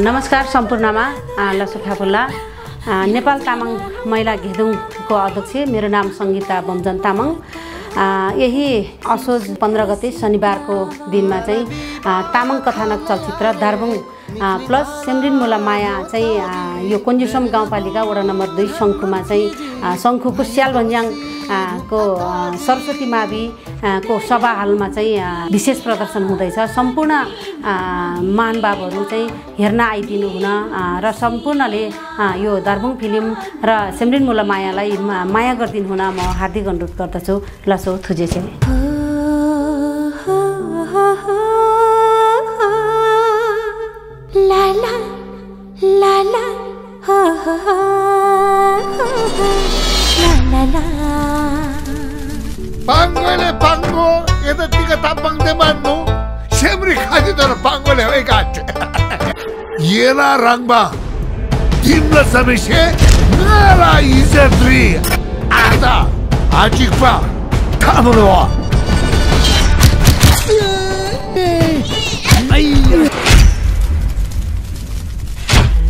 नमस्कार सम्पूर्णमा लसुखापुल्ला नेपाल तामाङ महिला घेदुङको अध्यक्ष मेरो नाम सङ्गीता बमजन तामाङ। यही असोज पन्ध्र गते शनिबारको दिनमा चाहिँ तामाङ कथानक चलचित्र दार्बुङ प्लस सेम्रिन मुला माया चाहिँ यो कोन्जुसम गाउँपालिका वडा नम्बर दुई शङ्खुमा चाहिँ शङ्खुको स्याल भन्ज्याङ को सरस्वती मावि को सभा हालमा चाहिँ विशेष प्रदर्शन हुँदैछ। सम्पूर्ण महानुभावहरू चाहिँ हेर्न आइदिनु हुन र सम्पूर्णले यो दार्बुङ फिल्म र सेम्रिन मुला मायालाई माया गरिदिनु हुन म हार्दिक अनुरोध गर्दछु। लसो la Pangole, pango, edhe ti ka ta pang dhe man mu Shemri ka ti të në pangole, e ka që Jena rangba Dimla sa me she Nëra i se tri Ata, a qikpa Tamë në oa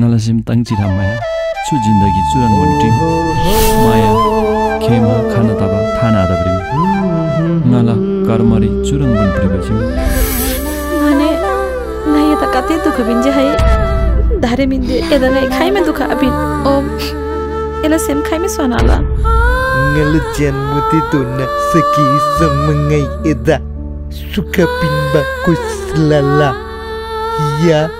नलाजिम तङ चिरा माया छु जिन्दगी चुरन मन्टी माया खेमा खान तबा थाना दबरी नला कर्मरी चुरन मन्टी बछि माने नाय त कति दुख बिन्जे है धारे मिन्दे एदा नै खाइ दुख अबि ओ एला सेम खाइमे सोनाला नेल जेन मुति तुन सकी सम मंगै एदा सुख पिनबा कुस लला 耶